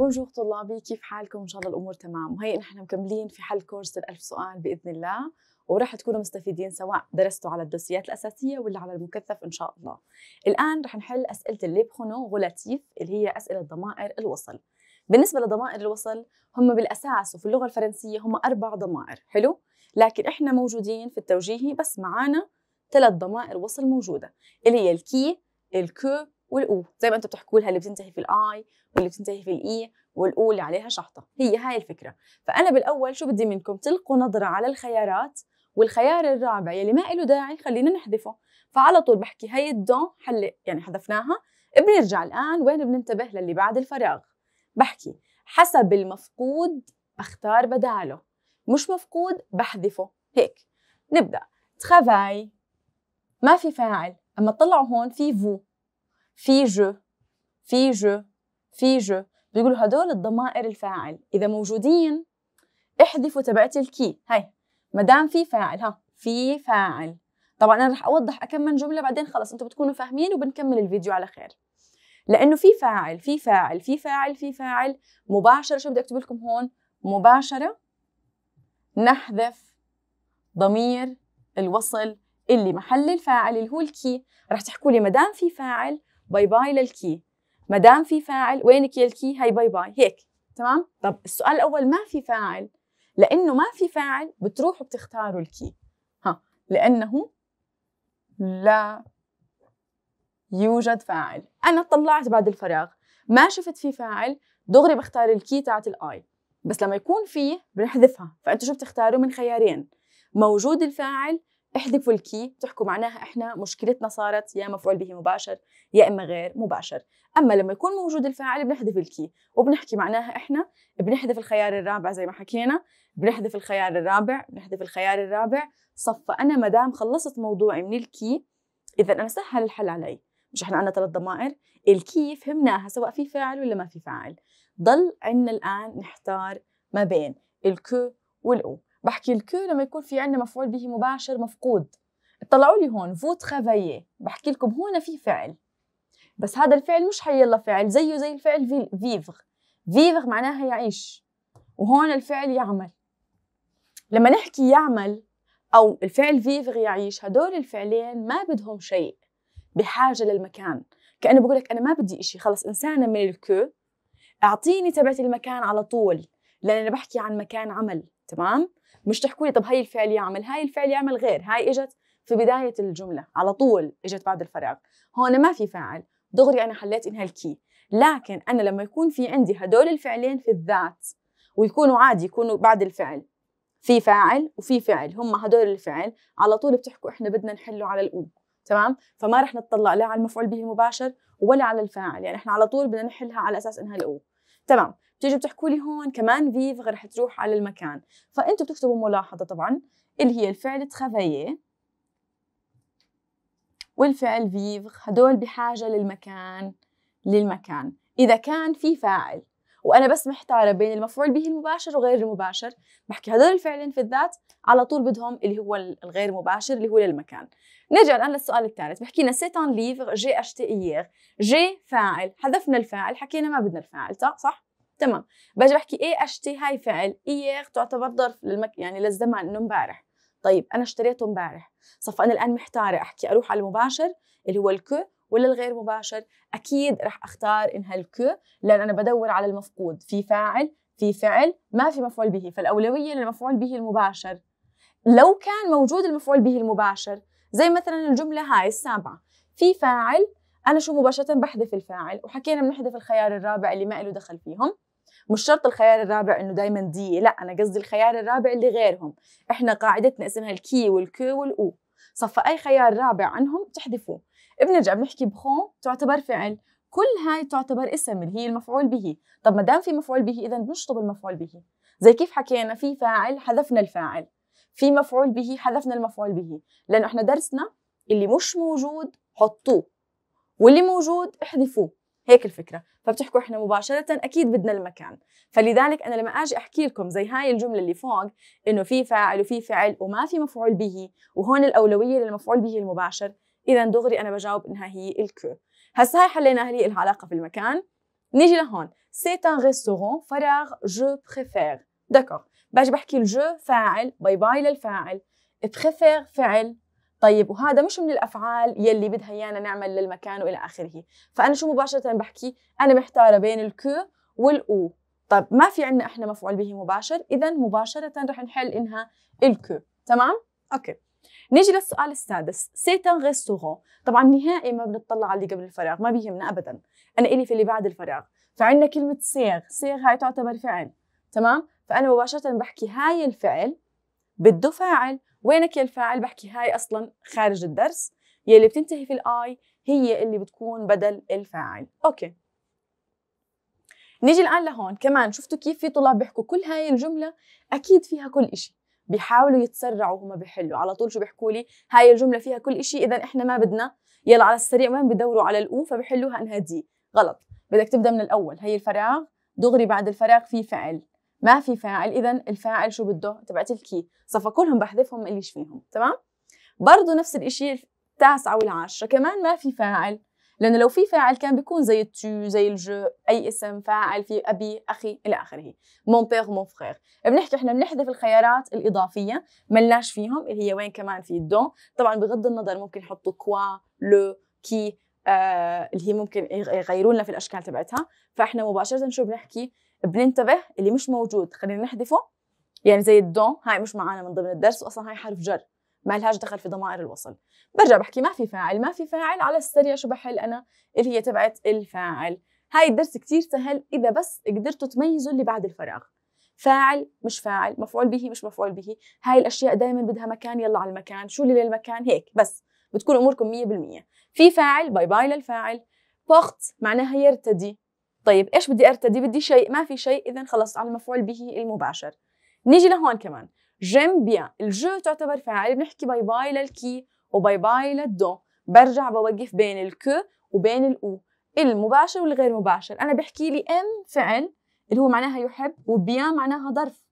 Bonjour طلابي كيف حالكم؟ إن شاء الله الأمور تمام. وهي نحن مكملين في حل كورس الألف سؤال بإذن الله وراح تكونوا مستفيدين سواء درستوا على الدوسيات الأساسية ولا على المكثف إن شاء الله. الآن رح نحل أسئلة les pronoms relatifs اللي هي أسئلة ضمائر الوصل. بالنسبة لضمائر الوصل هم بالأساس وفي اللغة الفرنسية هم أربع ضمائر. حلو؟ لكن إحنا موجودين في التوجيهي بس معانا ثلاث ضمائر وصل موجودة. اللي هي ال qui الكو والأو زي ما أنتم بتحكوا لها اللي بتنتهي في الآي واللي بتنتهي في الإي والأو اللي عليها شحطة. هي هاي الفكرة. فأنا بالأول شو بدي منكم؟ تلقوا نظرة على الخيارات والخيار الرابع يلي ما له داعي خلينا نحذفه. فعلى طول بحكي هي الدون حل يعني حذفناها بنرجع الآن وين بننتبه للي بعد الفراغ. بحكي حسب المفقود اختار بداله مش مفقود بحذفه. هيك. نبدأ. travaille ما في فاعل. أما تطلعوا هون في vous. في je في je في je. بيقولوا هدول الضمائر الفاعل. إذا موجودين احذفوا تبعت ال qui هاي ما دام في فاعل ها في فاعل. طبعا أنا رح أوضح اكم من جملة بعدين خلص أنتم بتكونوا فاهمين وبنكمل الفيديو على خير. لأنه في فاعل في فاعل في فاعل في فاعل. مباشرة شو بدي أكتب لكم هون؟ مباشرة نحذف ضمير الوصل اللي محل الفاعل اللي هو ال qui. رح تحكوا لي ما دام في فاعل bye bye لل qui. ما دام في فاعل وينك يا ال qui؟ هاي bye bye. هيك. تمام؟ طب. السؤال الأول ما في فاعل لأنه ما في فاعل بتروحوا بتختاروا ال qui. ها. لأنه لا يوجد فاعل. أنا طلعت بعد الفراغ. ما شفت في فاعل دغري بختار ال qui تاعت ال i بس لما يكون فيه بنحذفها. فانتوا شو بتختاروا؟ من خيارين. موجود الفاعل احذفوا ال qui بتحكوا معناها إحنا مشكلتنا صارت يا مفعول به مباشر يا إما غير مباشر. أما لما يكون موجود الفاعل بنحذف ال qui وبنحكي معناها إحنا بنحذف الخيار الرابع زي ما حكينا بنحذف الخيار الرابع بنحذف الخيار الرابع. صفى أنا ما دام خلصت موضوعي من ال qui اذا أنا سهل الحل علي. مش إحنا عندنا ثلاث ضمائر ال qui فهمناها سواء في فاعل ولا ما في فاعل. ضل عندنا الآن نحتار ما بين ال que وال où. بحكي ال que لما يكون في عندنا مفعول به مباشر مفقود. اطلعوا لي هون vous travaillez بحكي لكم هون في فعل. بس هذا الفعل مش حيلا فعل زيه زي الفعل vivre vivre معناها يعيش. وهون الفعل يعمل. لما نحكي يعمل أو الفعل vivre يعيش هدول الفعلين ما بدهم شيء بحاجة للمكان. كأنه بقول لك أنا ما بدي إشي خلص إنسانة من ال que أعطيني تبعت المكان على طول. لأن أنا بحكي عن مكان عمل تمام؟ مش تحكوا لي طب هاي الفعل يعمل هاي الفعل يعمل غير هاي إجت في بداية الجملة على طول إجت بعد الفراغ. هون ما في فاعل دغري أنا حليت إنها ال qui. لكن أنا لما يكون في عندي هدول الفعلين في الذات ويكونوا عادي يكونوا بعد الفعل في فاعل وفي فعل هم هدول الفعل على طول بتحكوا إحنا بدنا نحله على الأو تمام؟ فما رح نطلع لا على المفعول به المباشر ولا على الفاعل يعني إحنا على طول بدنا نحلها على أساس إنها الأو. تمام. بتيجي بتحكوا لي هون كمان فيف رح تروح على المكان. فأنتوا بتكتبوا ملاحظة طبعا اللي هي الفعل تخافيي والفعل فيف هدول بحاجة للمكان للمكان. إذا كان في فاعل وأنا بس محتارة بين المفعول به المباشر وغير المباشر بحكي هدول الفعلين في الذات على طول بدهم اللي هو الغير مباشر اللي هو للمكان. نرجع الآن للسؤال الثالث. بحكي لنا C'est le livre j'ai acheté hier j'ai فاعل. حذفنا الفاعل حكينا ما بدنا الفاعل صح؟ تمام. باجي بحكي إيه acheté هاي فعل hier تعتبر ظرف للمك يعني للزمان إنه امبارح طيب أنا اشتريته امبارح صف أنا الآن محتارة أحكي أروح على المباشر اللي هو الكو ولا الغير مباشر. أكيد رح أختار إنها الكو لأن أنا بدور على المفقود. في فاعل في فعل ما في مفعول به. فالأولوية للمفعول به المباشر. لو كان موجود المفعول به المباشر زي مثلا الجملة هاي السابعة في فاعل أنا شو مباشرة بحذف الفاعل وحكينا بنحذف الخيار الرابع اللي ما له دخل فيهم. مش شرط الخيار الرابع إنه دائما دي لا أنا قصدي الخيار الرابع اللي غيرهم. إحنا قاعدتنا اسمها الكي والكو والأو. صفى أي خيار رابع عنهم تحذفوه. بنرجع بنحكي بخون تعتبر فعل. كل هاي تعتبر اسم اللي هي المفعول به. طب ما دام في مفعول به اذا بنشطب المفعول به. زي كيف حكينا في فاعل حذفنا الفاعل. في مفعول به حذفنا المفعول به. لأنه إحنا درسنا اللي مش موجود حطوه واللي موجود احذفوه. هيك الفكرة. فبتحكوا إحنا مباشرة أكيد بدنا المكان. فلذلك أنا لما آجي أحكي لكم زي هاي الجملة اللي فوق إنه في فاعل وفي فعل وما في مفعول به وهون الأولوية للمفعول به المباشر اذا دغري أنا بجاوب إنها هي ال que هسه هاي حليناها لي لها علاقه في المكان. نيجي لهون. C'est un restaurant فراغ je préfère d'accord باجي بحكي ال je فاعل bye bye للفاعل. préfère فعل. طيب وهذا مش من الأفعال يلي بدها إيانا نعمل للمكان وإلى آخره. فأنا شو مباشرة بحكي؟ أنا محتارة بين ال que وال où طيب ما في عندنا إحنا مفعول به مباشر. إذا مباشرة رح نحل إنها ال que تمام؟ OK. نيجي للسؤال السادس. C'est un restaurant طبعا نهائي ما بنطلع على اللي قبل الفراغ ما بيهمنا ابدا. أنا إلي في اللي بعد الفراغ. فعندنا كلمة سيغ سيغ هاي تعتبر فعل. تمام؟ فأنا مباشرة بحكي هاي الفعل بده فاعل. وينك يا الفاعل بحكي هاي أصلا خارج الدرس؟ يلي بتنتهي في ال i هي اللي بتكون بدل الفاعل. OK. نيجي الآن لهون. كمان شفتوا كيف في طلاب بيحكوا كل هاي الجملة؟ أكيد فيها كل إشي. بيحاولوا يتسرعوا وهم بيحلوا. على طول شو بيحكوا لي؟ هاي الجملة فيها كل إشي اذا إحنا ما بدنا. يلا على السريع وين بدوروا على ال où فبيحلوها إنها دي. غلط. بدك تبدأ من الأول. هي الفراغ. دغري بعد الفراغ في فعل. ما في فاعل اذا الفاعل شو بده؟ تبعت ال qui. صفى كلهم بحذفهم ماليش فيهم تمام؟ برضه نفس الشيء التاسعة والعاشرة كمان ما في فاعل لأنه لو في فاعل كان بيكون زي ال tu زي ال je أي اسم فاعل في أبي أخي إلى آخره. mon père mon frère بنحكي إحنا بنحذف الخيارات الإضافية ملناش فيهم اللي هي وين كمان في ال dont طبعا بغض النظر ممكن يحطوا quoi lequel آه اللي هي ممكن يغيروا لنا في الأشكال تبعتها. فإحنا مباشرة شو بنحكي؟ بننتبه اللي مش موجود. خلينا نحذفه. يعني زي ال dont هاي مش معانا من ضمن الدرس واصلا هاي حرف جر. ما لهاش دخل في ضمائر الوصل. برجع بحكي ما في فاعل ما في فاعل على السريع شو بحل أنا اللي هي تبعت الفاعل. هاي الدرس كتير سهل إذا بس قدرتوا تميزوا اللي بعد الفراغ. فاعل مش فاعل مفعول به مش مفعول به. هاي الأشياء دائما بدها مكان يلا على المكان. شو اللي للمكان؟ هيك بس. بتكون أموركم 100% في فاعل bye bye للفاعل. porte معناها يرتدي. طيب إيش بدي أرتدي؟ بدي شيء ما في شيء اذا خلص على المفعول به المباشر. نيجي لهون كمان. j'aime bien ال je تعتبر فاعل بنحكي bye bye لل qui و bye bye لل dont. برجع بوقف بين ال que وبين ال où المباشر والغير مباشر. أنا بحكي لي aime فعل اللي هو معناها يحب و bien معناها ظرف.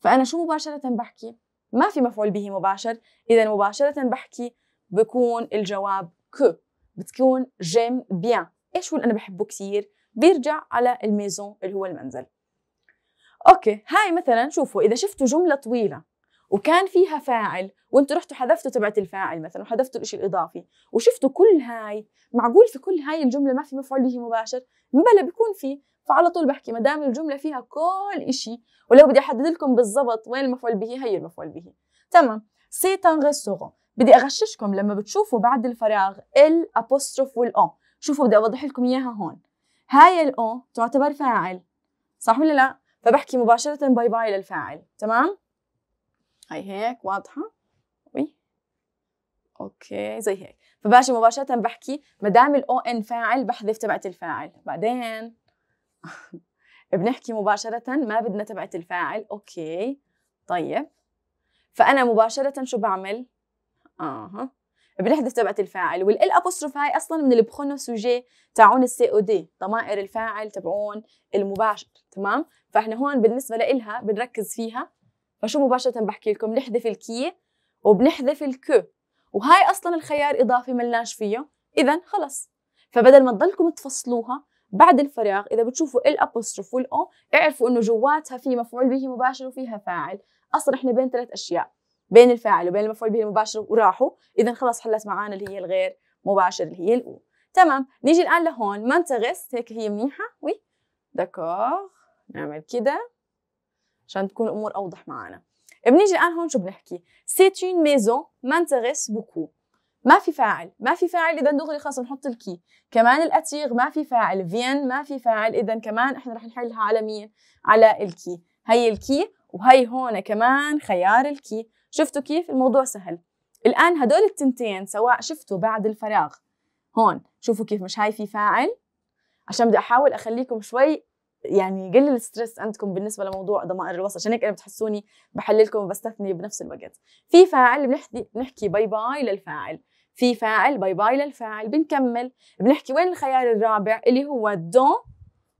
فأنا شو مباشرة بحكي؟ ما في مفعول به مباشر. اذا مباشرة بحكي بكون الجواب que بتكون j'aime bien إيش هو اللي أنا بحبه كثير؟ بيرجع على ال maison اللي هو المنزل. OK هاي مثلا شوفوا إذا شفتوا جملة طويلة وكان فيها فاعل وأنتوا رحتوا حذفتوا تبعت الفاعل مثلا وحذفتوا الشيء الإضافي وشفتوا كل هاي معقول في كل هاي الجملة ما في مفعول به مباشر؟ بلا بيكون في فعلى طول بحكي ما دام الجملة فيها كل شيء ولو بدي أحدد لكم بالضبط وين المفعول به هي المفعول به. تمام. C'est un restaurant بدي أغششكم لما بتشوفوا بعد الفراغ l apostrophe وال on شوفوا بدي أوضح لكم إياها هون. هاي الأو تعتبر فاعل صح ولا لا؟ فبحكي مباشرة bye bye للفاعل تمام؟ هاي هيك واضحة؟ oui OK زي هيك فباشي مباشرة بحكي ما دام ال on فاعل بحذف تبعت الفاعل بعدين بنحكي مباشرة ما بدنا تبعت الفاعل OK طيب فأنا مباشرة شو بعمل؟ أها بنحذف تبعت الفاعل وال l apostrophe هاي أصلا من ال pronoms sujets تاعون ال COD ضمائر الفاعل تبعون المباشر تمام؟ فإحنا هون بالنسبة لإلها بنركز فيها. فشو مباشرة بحكي لكم؟ بنحذف ال qui وبنحذف ال que وهاي أصلا الخيار إضافي ملناش فيه. اذا خلص. فبدل ما تضلكم تفصلوها بعد الفراغ إذا بتشوفوا l apostrophe وال on اعرفوا إنه جواتها في مفعول به مباشر وفيها فاعل. أصلا إحنا بين ثلاث أشياء. بين الفاعل وبين المفعول به المباشر وراحوا. اذا خلص حلت معانا اللي هي الغير مباشر اللي هي ال où تمام. نيجي الآن لهون. m'intéresse هيك هي منيحة. oui. d'accord نعمل كده. عشان تكون الأمور أوضح معنا بنيجي الآن هون شو بنحكي؟ C'est une maison m'intéresse beaucoup ما في فاعل. ما في فاعل إذا دغري خلص نحط ال qui كمان ال attire. ما في فاعل. فين ما في فاعل. إذا كمان إحنا رح نحلها على مين على ال qui هي ال qui وهي هون كمان خيار ال qui شفتوا كيف؟ الموضوع سهل. الآن هدول التنتين سواء شفتوا بعد الفراغ. هون شوفوا كيف مش هاي في فاعل. عشان بدي أحاول أخليكم شوي يعني يقلل ال stress عندكم بالنسبة لموضوع ضمائر الوصل عشان هيك أنا بتحسوني بحللكم وبستثني بنفس الوقت. في فاعل بنحكي بنحكي bye bye للفاعل. في فاعل bye bye للفاعل. بنكمل. بنحكي وين الخيار الرابع؟ اللي هو ال dont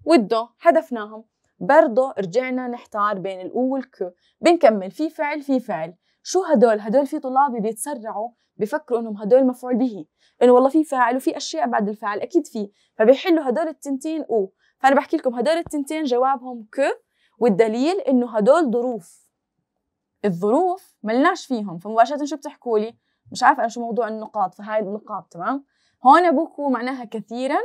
والدون حذفناهم. برضه رجعنا نحتار بين الاو والكو بنكمل. في فعل في فعل شو هدول؟ هدول في طلاب بيتسرعوا بفكروا إنهم هدول مفعول به. إنه والله في فاعل وفي أشياء بعد الفاعل أكيد في. فبيحلوا هدول التنتين أو. فأنا بحكي لكم هدول التنتين جوابهم ك والدليل إنه هدول ظروف. الظروف ملناش فيهم. فمباشرة شو بتحكوا لي؟ مش عارفة أنا شو موضوع النقاط فهاي النقاط تمام؟ هون beaucoup معناها كثيرا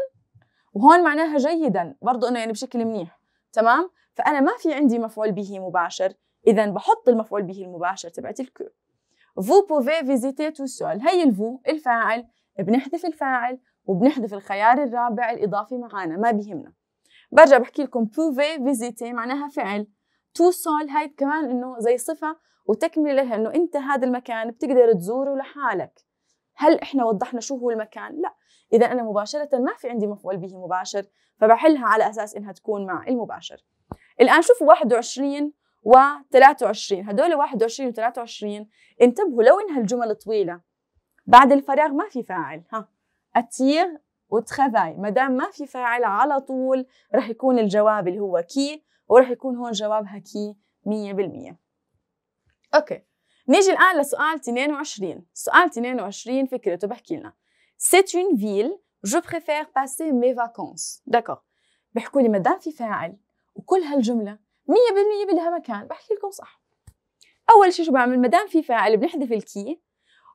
وهون معناها جيدا. برضه انه يعني بشكل منيح تمام؟ فأنا ما في عندي مفعول به مباشر. اذا بحط المفعول به المباشر تبعت ال que. Vous pouvez visiter tout seul. هي ال vous الفاعل. بنحذف الفاعل وبنحذف الخيار الرابع الإضافي معانا ما بيهمنا. برجع بحكي لكم pouvez visiter معناها فعل. tout seul هاي كمان إنه زي صفة وتكملة لها إنه أنت هذا المكان بتقدر تزوره لحالك. هل إحنا وضحنا شو هو المكان؟ لا. إذا أنا مباشرة ما في عندي مفعول به مباشر فبحلها على أساس إنها تكون مع المباشر. الآن شوفوا 21 و23. هدول 21 و 23 انتبهوا لو إنها الجمل طويلة بعد الفراغ ما في فاعل. ها attire و travaille ما دام ما في فاعل على طول رح يكون الجواب اللي هو qui ورح يكون هون جوابها qui 100% okay. نيجي الآن لسؤال 22 سؤال 22 فكرته بحكي لنا. C'est une ville, je préfère passer mes vacances. D'accord. بيحكوا لي ما دام في فاعل وكل هالجملة 100% بدها مكان. بحكي لكم صح. أول شيء شو بعمل؟ ما دام في فاعل بنحذف ال qui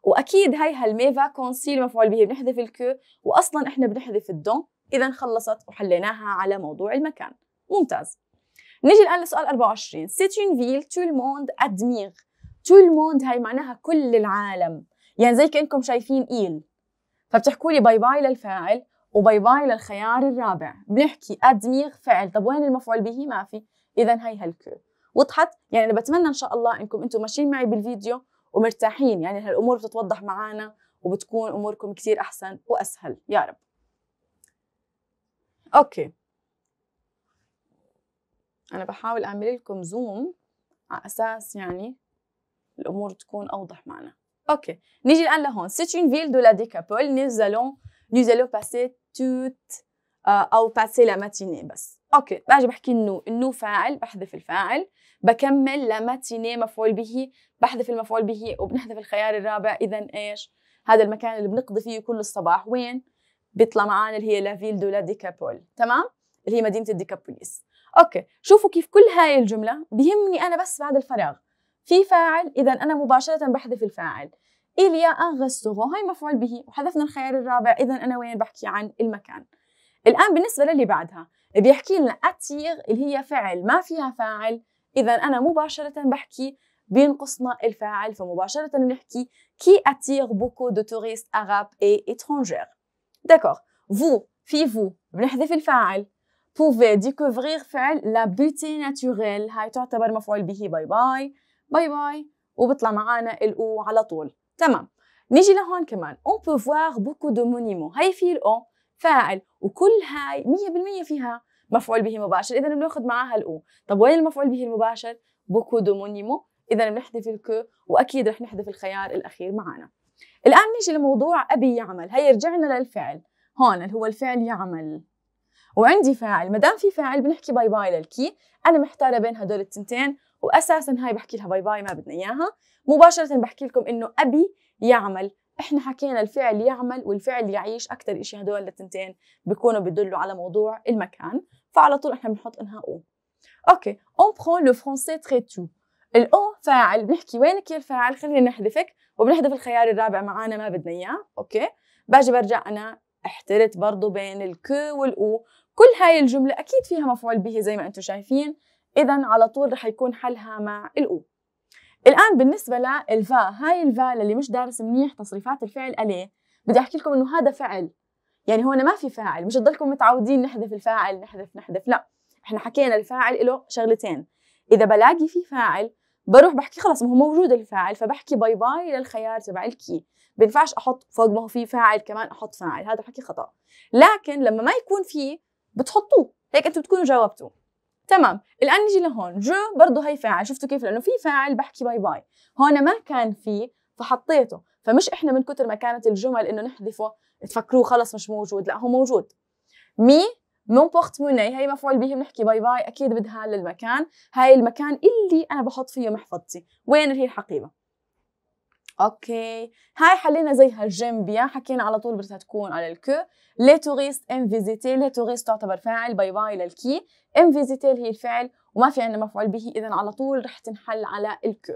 وأكيد هاي هال mes vacances المفعول به بنحذف ال que واصلا إحنا بنحذف ال dont اذا خلصت وحليناها على موضوع المكان. ممتاز. نيجي الآن لسؤال 24 c'est une ville tout le monde admire tout le monde هاي معناها كل العالم. يعني زي كأنكم شايفين il. فبتحكوا لي bye bye للفاعل و bye bye للخيار الرابع. بنحكي admire فعل. طب وين المفعول به؟ ما في. اذا هي هال que. وضحت يعني أنا بتمنى إن شاء الله إنكم أنتم ماشيين معي بالفيديو ومرتاحين يعني هالأمور بتتوضح معنا وبتكون أموركم كثير أحسن وأسهل. يا رب. okay. أنا بحاول أعمل لكم zoom على أساس يعني الأمور تكون أوضح معنا. okay. نيجي الآن لهون. C'est une ville de la décapole. Nous allons nous toute où passer la matinée بس. okay باجي بحكي إنه إنه فاعل بحذف الفاعل بكمل la matinée مفعول به بحذف المفعول به وبنحذف الخيار الرابع اذا إيش؟ هذا المكان اللي بنقضي فيه كل الصباح وين؟ بيطلع معنا اللي هي la ville de la Décapole تمام؟ اللي هي مدينة الديكابوليس. okay شوفوا كيف كل هاي الجملة بيهمني أنا بس بعد الفراغ. في فاعل اذا أنا مباشرة بحذف الفاعل. il y a restaurants هاي مفعول به وحذفنا الخيار الرابع اذا أنا وين؟ بحكي عن المكان. الآن بالنسبة للي بعدها بيحكي لنا attire اللي هي فعل ما فيها فاعل. اذا أنا مباشرة بحكي بينقصنا الفاعل فمباشرة بنحكي qui attire beaucoup de touristes arabes et étrangers. d'accord vous في vous بنحذف الفاعل. pouvez découvrir فعل la beauté naturelle هاي تعتبر مفعول به bye bye bye bye وبطلع معنا ال où على طول. تمام. نيجي لهون كمان. on peut voir beaucoup de monuments هاي في الأو. فاعل وكل هاي 100% فيها مفعول به مباشر. إذا بناخذ معها ال où. طب وين المفعول به المباشر؟ beaucoup de monuments إذا بنحذف ال que وأكيد رح نحذف الخيار الأخير معنا. الآن نيجي لموضوع أبي يعمل. هي رجعنا للفعل. هون اللي هو الفعل يعمل. وعندي فاعل. ما دام في فاعل بنحكي bye bye لل qui. أنا محتارة بين هدول التنتين واساسا هاي بحكي لها bye bye ما بدنا إياها. مباشرة بحكي لكم إنه أبي يعمل. إحنا حكينا الفعل يعمل والفعل يعيش أكثر شيء هدول التنتين بيكونوا بيدلوا على موضوع المكان فعلى طول إحنا بنحط إنها où. okay on apprend le français très tôt ال on فاعل بنحكي وينك يا الفاعل؟ خلينا نحذفك وبنحذف الخيار الرابع معانا ما بدنا إياه. okay؟ باجي برجع أنا أحترت برضه بين ال que وال où كل هاي الجملة أكيد فيها مفعول به زي ما أنتم شايفين. اذا على طول رح يكون حلها مع ال où الآن بالنسبة لل va هاي ال va اللي مش دارس منيح تصريفات الفعل عليه بدي أحكي لكم إنه هذا فعل. يعني هون ما في فاعل مش تضلكم متعودين نحذف الفاعل نحذف نحذف لا. إحنا حكينا الفاعل له شغلتين. إذا بلاقي في فاعل بروح بحكي خلص ما هو موجود الفاعل فبحكي bye bye للخيار تبع ال qui. بينفعش أحط فوق ما هو في فاعل كمان أحط فاعل. هذا حكي خطأ. لكن لما ما يكون في بتحطوه. هيك أنتم بتكونوا جاوبتوا. تمام. الآن نيجي لهون. je برضه هي فاعل. شفتوا كيف؟ لأنه في فاعل بحكي bye bye. هون ما كان في فحطيته. فمش إحنا من كتر ما كانت الجمل إنه نحذفه تفكروه خلص مش موجود. لا هو موجود. mets mon porte-monnaie هي مفعول به بنحكي bye bye. أكيد بدها للمكان هاي المكان اللي أنا بحط فيه محفظتي. وين هي الحقيبة؟ okay. هاي حلينا زي هال j'aime bien حكينا على طول بدها تكون على ال que. les touristes aiment visiter les touristes تعتبر فاعل bye bye لل qui. aiment visiter هي الفعل وما في عندنا مفعول به اذا على طول رح تنحل على ال que.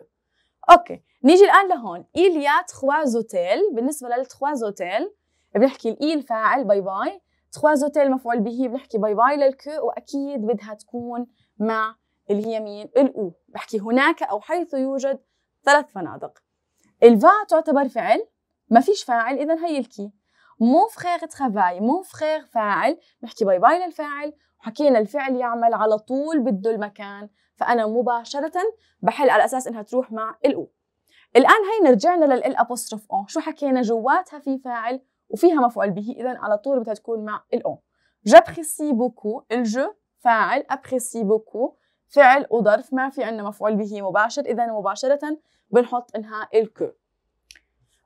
okay. نيجي الآن لهون. a trois hôtels بالنسبة لل trois hôtels بنحكي ال il y a فاعل bye bye. trois hôtels مفعول به بنحكي bye bye لل que وأكيد بدها تكون مع اللي هي مين؟ ال où بحكي هناك أو حيث يوجد ثلاث فنادق. ال va تعتبر فعل ما فيش فاعل اذا هي ال qui mon frère travaille mon frère فاعل بحكي bye bye للفاعل. وحكينا الفعل يعمل على طول بده المكان. فأنا مباشرة بحل على أساس إنها تروح مع ال où الآن هي رجعنا لل l'apostrophe on شو حكينا جواتها في فاعل وفيها مفعول به. اذا على طول بدها تكون مع ال on j'apprécie beaucoup ال je فاعل apprécie beaucoup فعل وظرف ما في عندنا مفعول به مباشر. اذا مباشرة بنحط إنها ال que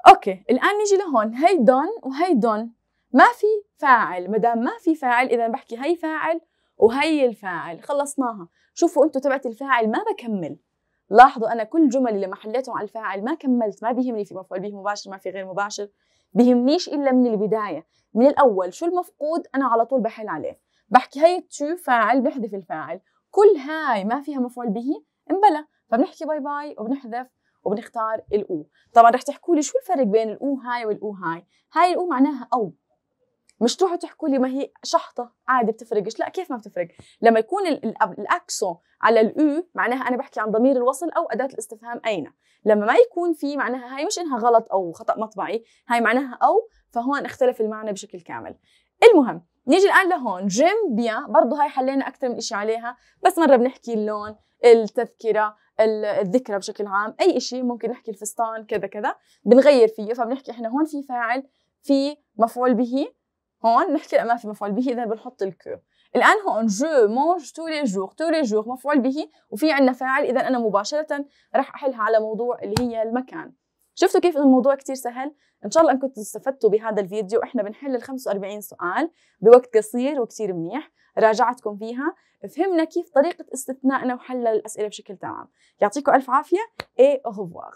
okay الآن نيجي لهون. هي dont وهي dont ما في فاعل. ما دام ما في فاعل إذا بحكي هي فاعل وهي الفاعل. خلصناها. شوفوا أنتم تبعت الفاعل ما بكمل. لاحظوا أنا كل جملي لما حليتهم على الفاعل ما كملت. ما بيهمني في مفعول به مباشر ما في غير مباشر. بيهمنيش إلا من البداية. من الأول شو المفقود؟ أنا على طول بحل عليه. بحكي هي tu فاعل بنحذف الفاعل. كل هاي ما فيها مفعول به انبلى. فبنحكي bye bye وبنحذف وبنختار ال où طبعا رح تحكوا لي شو الفرق بين ال où هاي وال ou هاي؟ هاي ال ou معناها أو. مش تروحوا تحكوا لي ما هي شحطة عادي بتفرقش. لا كيف ما بتفرق؟ لما يكون ال accent على ال où معناها أنا بحكي عن ضمير الوصل أو أداة الاستفهام أين. لما ما يكون في معناها هاي مش إنها غلط أو خطأ مطبعي هاي معناها أو فهون اختلف المعنى بشكل كامل. المهم نيجي الآن لهون. j'aime bien برضه هاي حلينا أكثر من شيء عليها بس مرة بنحكي اللون التذكرة الذكرى بشكل عام. أي شيء ممكن نحكي الفستان كذا كذا بنغير فيه. فبنحكي إحنا هون في فاعل في مفعول به. هون نحكي ما في مفعول به إذا بنحط ال que الآن هون je mange tous les jours tous les jours مفعول به. وفي عندنا فاعل إذا أنا مباشرة راح احلها على موضوع اللي هي المكان. شفتوا كيف الموضوع كتير سهل؟ إن شاء الله انكم استفدتوا بهذا الفيديو. إحنا بنحل ال 45 سؤال بوقت قصير وكتير منيح. راجعتكم فيها. فهمنا كيف طريقة استثنائنا وحل الأسئلة بشكل تمام. يعطيكم ألف عافية. إيه أوهوفوار